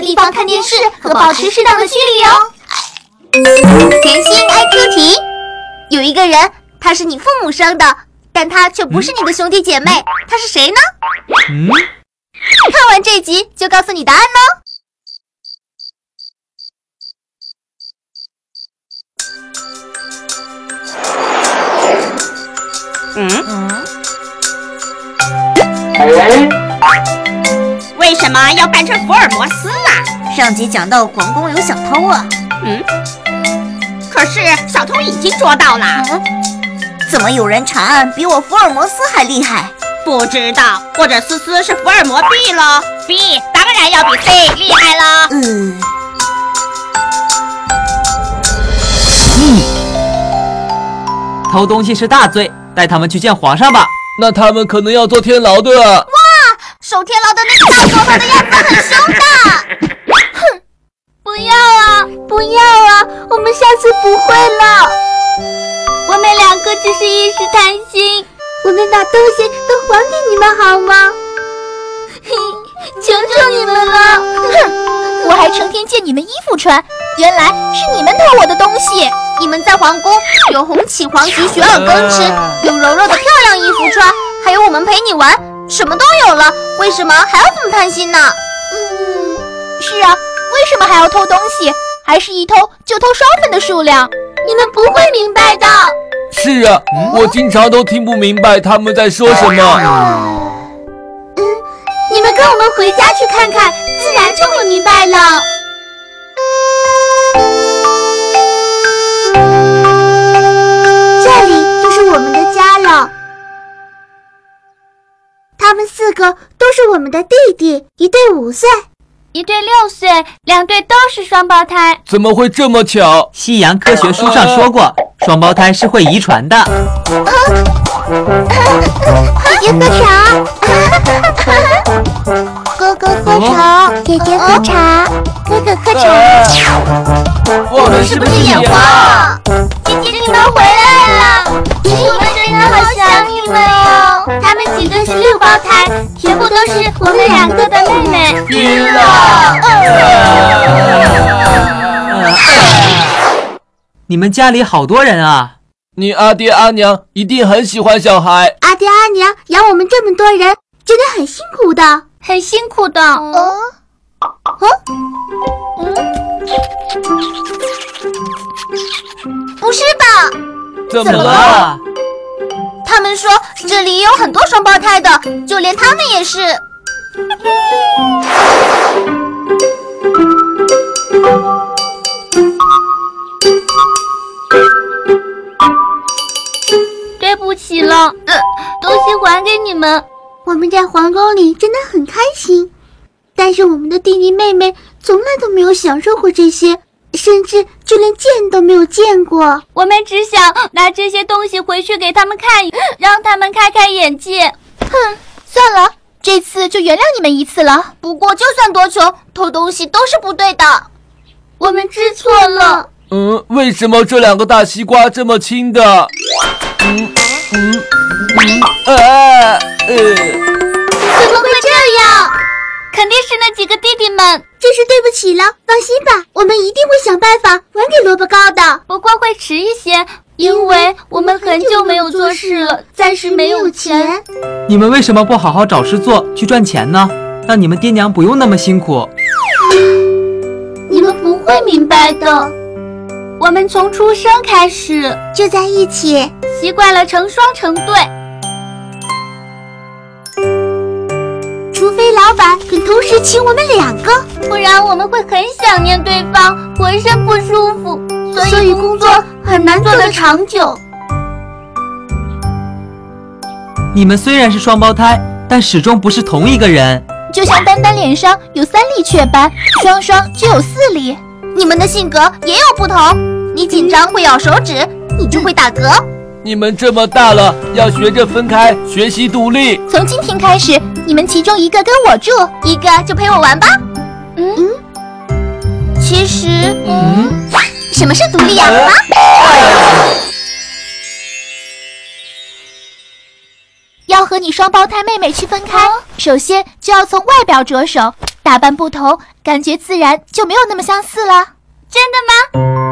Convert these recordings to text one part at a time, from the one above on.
地方看电视和保持适当的距离哦。甜心爱出题，有一个人，他是你父母生的，但他却不是你的兄弟姐妹，他是谁呢？嗯，看完这集就告诉你答案哦。为什么要扮成福尔摩斯啊？上集讲到皇宫有小偷啊，嗯，可是小偷已经捉到了。怎么有人查案比我福尔摩斯还厉害？不知道，或者思思是福尔摩 B 了？B 当然要比 C 厉害了。嗯，偷东西是大罪，带他们去见皇上吧。那他们可能要坐天牢的。守天牢的那个大头头的样子很凶的。哼，不要啊，不要啊，我们下次不会了。我们两个只是一时贪心，我们把东西都还给你们好吗？嘿，求求你们了！哼，我还成天借你们衣服穿，原来是你们偷我的东西。你们在皇宫有红旗、黄旗、雪耳羹吃，有柔柔的漂亮衣服穿，还有我们陪你玩，什么都有了，为什么还要这么贪心呢？嗯，是啊，为什么还要偷东西？还是一偷就偷双份的数量？你们不会明白的。是啊，我经常都听不明白他们在说什么。嗯，你们跟我们回家去看看，自然就会明白了。这里就是我们的家了。他们四个都是我们的弟弟，一对五岁，一对六岁，两对都是双胞胎。怎么会这么巧？西洋科学书上说过，双胞胎是会遗传的。姐姐喝茶，哥哥喝茶，姐姐喝茶，哥哥喝茶。我们是不是眼花？六胞胎，全部都是我们两个的妹妹。晕了！你们家里好多人啊！你阿爹阿娘一定很喜欢小孩。阿爹阿娘养我们这么多人，真的很辛苦的，很辛苦的。哦，哦，不是吧？怎怎么了？他们说这里也有很多双胞胎的，就连他们也是。对不起了，呃，东西还给你们。我们在皇宫里真的很开心，但是我们的弟弟妹妹从来都没有享受过这些，甚至就连见都没有见过。我们只想拿这些东西回去给他们看，让他们开开眼界。哼，算了，这次就原谅你们一次了。不过就算多穷，偷东西都是不对的。我们知错了。嗯，为什么这两个大西瓜这么轻的？嗯嗯嗯啊呃。怎么会这样？肯定是那几个弟弟们。真是对不起了，放心吧，我们一定会想办法还给萝卜糕的。不过会迟一些，因为我们很久没有做事了，暂时没有钱。你们为什么不好好找事做，去赚钱呢？让你们爹娘不用那么辛苦。你们不会明白的。我们从出生开始就在一起，习惯了成双成对。除非老板肯同时请我们两个，不然我们会很想念对方，浑身不舒服，所以工作很难做得长久。你们虽然是双胞胎，但始终不是同一个人。就像丹丹脸上有三粒雀斑，双双就有四粒。你们的性格也有不同，你紧张会咬手指，你就会打嗝。你们这么大了，要学着分开，学习独立。从今天开始，你们其中一个跟我住，一个就陪我玩吧。嗯，其实，嗯，什么是独立呀？啊？要和你双胞胎妹妹区分开，首先就要从外表着手。打打扮不同，感觉自然就没有那么相似了。真的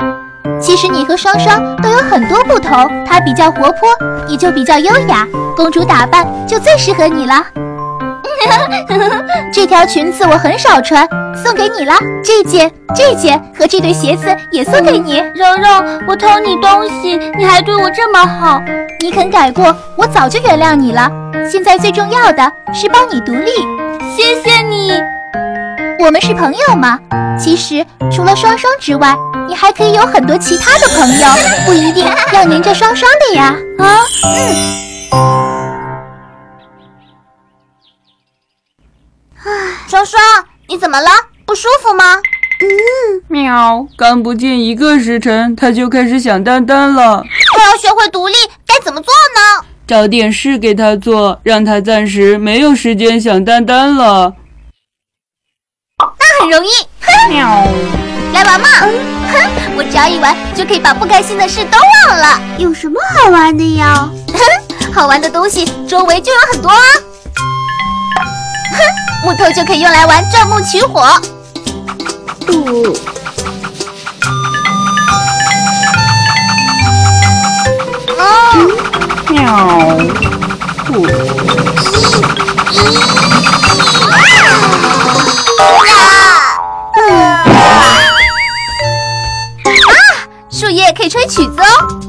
吗？其实你和双双都有很多不同，她比较活泼，你就比较优雅，公主打扮就最适合你了。这条裙子我很少穿，送给你了。这件、这件和这对鞋子也送给你。柔柔，我偷你东西，你还对我这么好，你肯改过，我早就原谅你了。现在最重要的是帮你独立，谢谢你。我们是朋友吗。其实除了双双之外，你还可以有很多其他的朋友，不一定要黏着双双的呀。啊，嗯。唉双双，你怎么了？不舒服吗？嗯，喵，刚不见一个时辰，他就开始想丹丹了。他要学会独立，该怎么做呢？找点事给他做，让他暂时没有时间想丹丹了。那很容易。喵，来玩嘛！哼，我只要一玩，就可以把不开心的事都忘了。有什么好玩的呀？哼，好玩的东西周围就有很多啊。哼，木头就可以用来玩钻木取火。哦。喵。啊！曲子哦。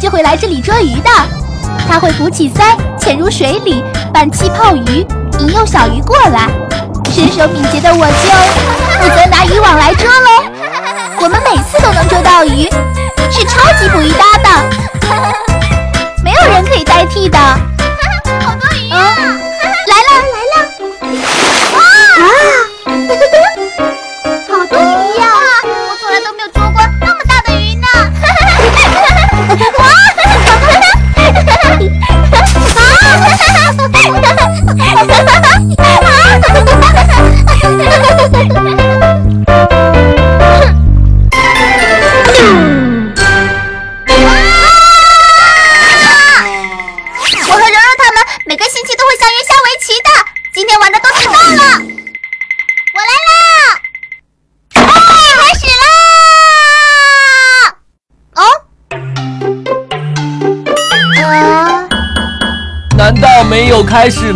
就会来这里捉鱼的，他会鼓起腮，潜入水里，扮气泡鱼，引诱小鱼过来。身手敏捷的我就负责拿渔网来捉喽。我们每次都能捉到鱼，是超级捕鱼搭档，没有人可以代替的。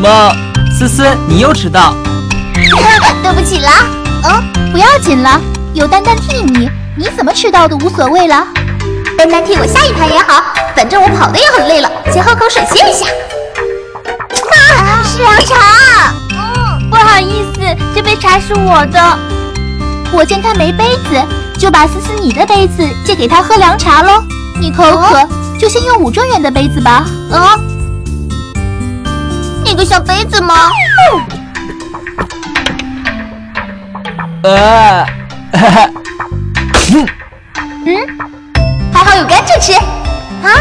开始吗？思思，你又迟到。对不起啦。嗯，不要紧了，有丹丹替你，你怎么迟到都无所谓了。丹丹替我下一盘也好，反正我跑的也很累了，先喝口水歇一下。啊，是凉茶。嗯，不好意思，这杯茶是我的。我见他没杯子，就把思思你的杯子借给他喝凉茶喽。你口渴，就先用五状元的杯子吧。嗯。一个小杯子吗？呃，哈哈，嗯嗯，还好有甘蔗吃啊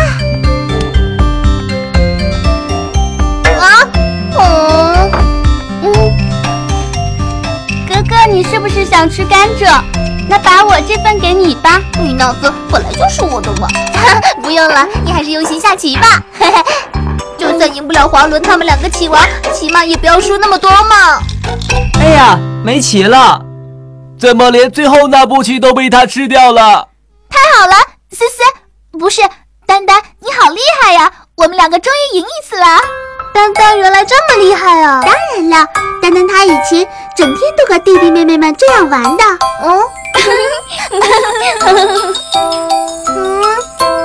啊嗯嗯，哥哥，你是不是想吃甘蔗？那把我这份给你吧。你脑子本来就是我的嘛。不用了，你还是用心下棋吧。就 算赢不了华伦他们两个棋王，起码也不要输那么多嘛。哎呀，没棋了，怎么连最后那步棋都被他吃掉了？太好了，思思，不是丹丹，你好厉害呀！我们两个终于赢一次了。丹丹原来这么厉害啊！当然了，丹丹他以前整天都和弟弟妹妹们这样玩的。哦。转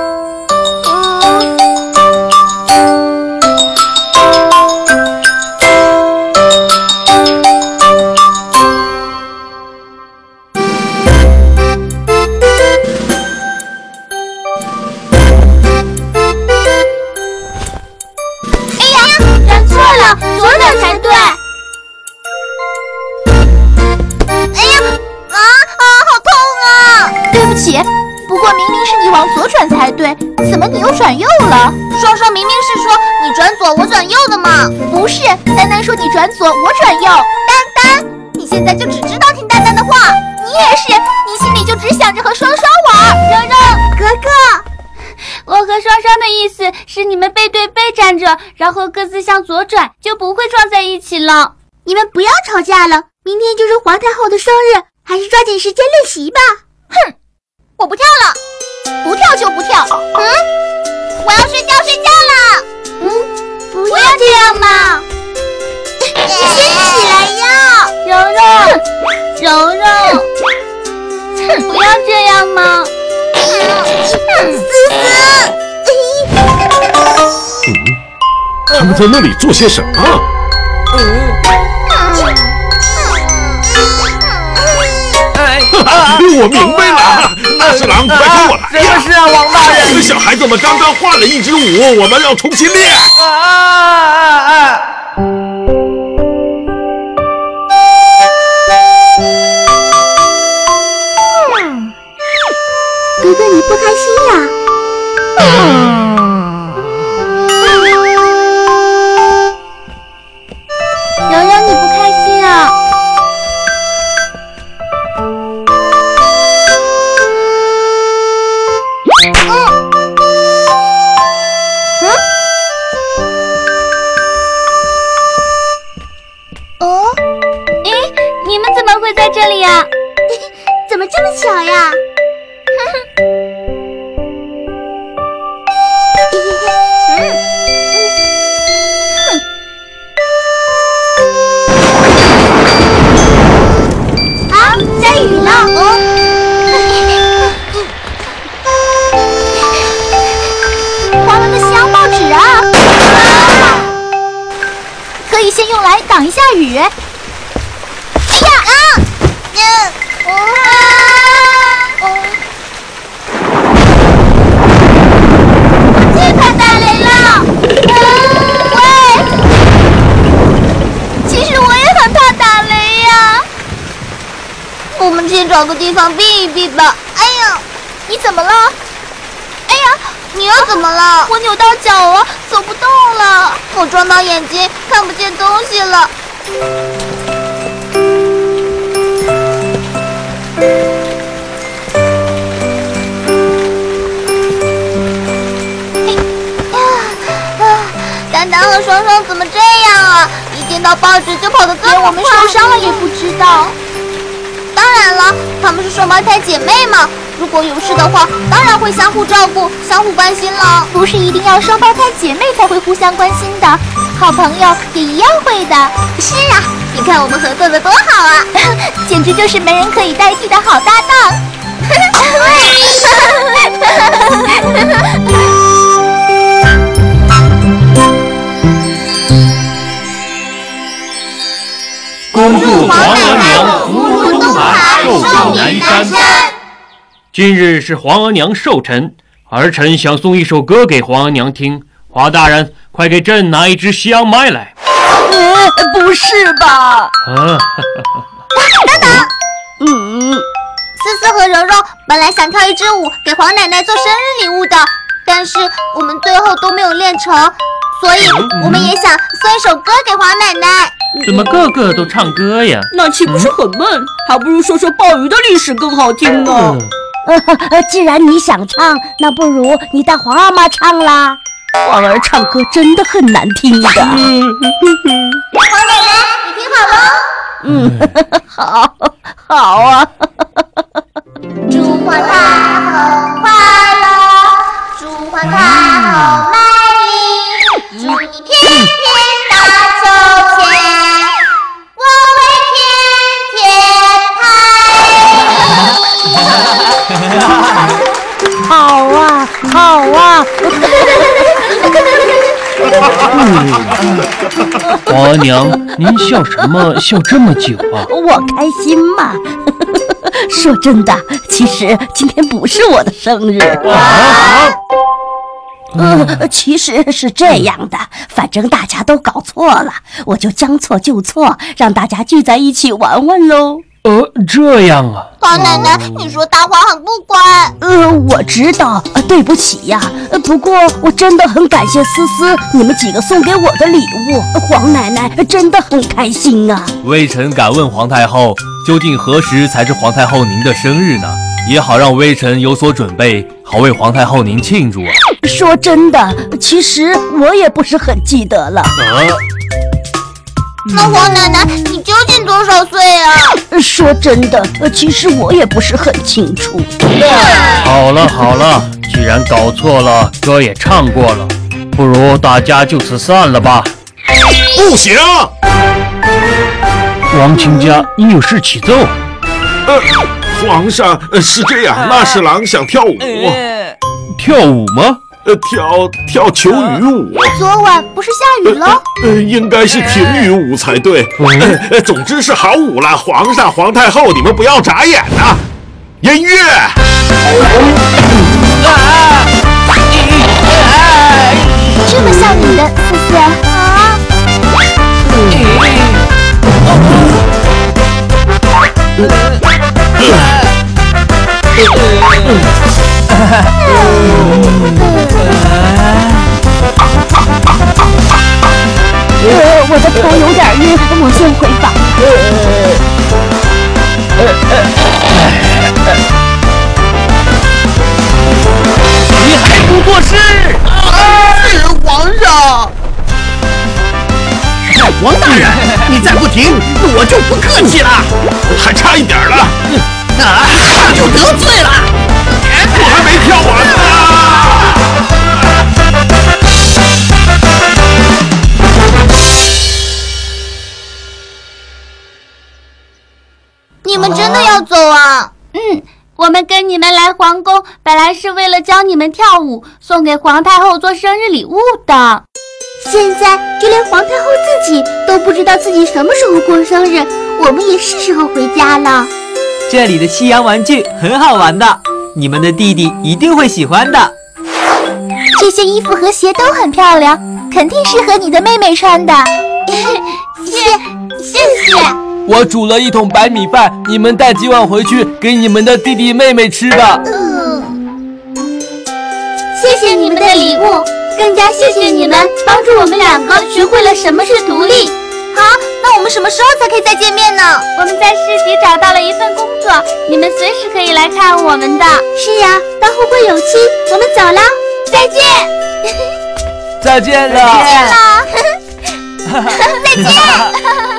在就只知道听丹丹的话。你也是，你心里就只想着和双双玩。柔柔格格，我和双双的意思是你们背对背站着，然后各自向左转，就不会撞在一起了。你们不要吵架了，明天就是皇太后的生日，还是抓紧时间练习吧。哼，我不跳了，不跳就不跳。嗯。我要睡觉，睡觉了。嗯，不要这样嘛！先起来呀，柔柔，柔柔，不要这样嘛！思思，嗯，他们在那里做些什么？嗯。我明白了，大侍郎，快跟我来！什么事啊，王大人？小孩子们刚刚画了一支舞，我们要重新练。啊啊啊！挡一下雨。哎呀啊啊我最怕打雷了其实我也很怕打雷呀。我们先找个地方避一避吧。哎呀你怎么了？哎呀你又怎么了？我扭到脚了走不动了。我撞到眼睛，看不见东西了。丹丹和双双怎么这样啊？一见到报纸就跑得这么快，我们受伤了也不知道。当然了，她们是双胞胎姐妹嘛。如果有事的话，当然会相互照顾、相互关心了。不是一定要双胞胎姐妹才会互相关心的，好朋友也一样会的。是啊，你看我们合作的多好啊，简直就是没人可以代替的好搭档。恭祝皇额娘今日是皇额娘寿辰，儿臣想送一首歌给皇额娘听。华大人，快给朕拿一支西洋麦来。不是吧？啊！等等，嗯，思思和柔柔本来想跳一支舞给皇奶奶做生日礼物的，但是我们最后都没有练成，所以我们也想送一首歌给皇奶奶。怎么个个都唱歌呀？那岂不是很闷？还不如说说鲍鱼的历史更好听呢。呃，既然你想唱，那不如你带皇阿玛唱啦。皇儿唱歌真的很难听的。皇奶奶，你听好喽。嗯，好，好啊。祝皇好啊！华娘，您笑什么？笑这么久啊？我开心嘛。说真的，其实今天不是我的生日。啊嗯、呃，其实是这样的，反正大家都搞错了，我就将错就错，让大家聚在一起玩玩喽。呃，这样啊，黄奶奶，你说大黄很不乖。呃，我知道，对不起呀。不过我真的很感谢思思你们几个送给我的礼物，黄奶奶真的很开心啊。微臣敢问皇太后，究竟何时才是皇太后您的生日呢？也好让微臣有所准备，好为皇太后您庆祝啊。说真的，其实我也不是很记得了。那黄奶奶，你究竟多少岁啊？说真的，其实我也不是很清楚。好了好了，既然搞错了，歌也唱过了，不如大家就此散了吧。不行！王亲家，你有事启奏。呃，皇上是这样，那侍郎想跳舞。跳舞吗？呃，跳跳求雨舞。昨晚不是下雨了？呃，应该是停雨舞才对。呃，总之是好舞了。皇上、皇太后，你们不要眨眼呐！音乐。这么像你的，思思啊。呃，我的头有点晕，我先回房。来皇宫，本来是为了教你们跳舞，送给皇太后做生日礼物的。现在就连皇太后自己都不知道自己什么时候过生日，我们也是时候回家了。这里的西洋玩具很好玩的，你们的弟弟一定会喜欢的。这些衣服和鞋都很漂亮，肯定适合你的妹妹穿的。谢 谢谢。我煮了一桶白米饭，你们带几碗回去给你们的弟弟妹妹吃吧。嗯，谢谢你们的礼物。更加谢谢你们帮助我们两个学会了什么是独立。好，那我们什么时候才可以再见面呢？我们在市集找到了一份工作，你们随时可以来看我们的。是呀，到后会有期，我们走了，再见。再见了。再见了。再见。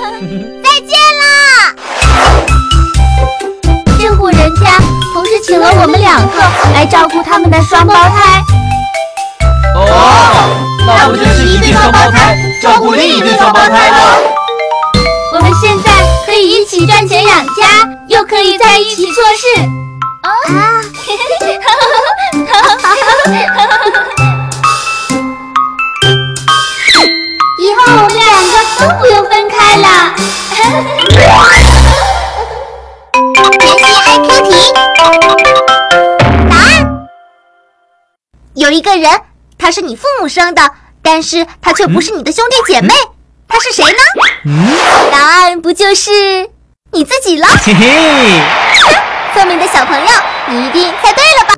户人家同时请了我们两个来照顾他们的双胞胎。哦，那不就是一对双胞胎照顾另一对双胞胎吗？我们现在可以一起赚钱养家，又可以在一起做事。啊！有一个人。他是你父母生的，但是他却不是你的兄弟姐妹，他是谁呢？嗯，答案不就是你自己了？嘿嘿，聪明的小朋友，你一定猜对了吧？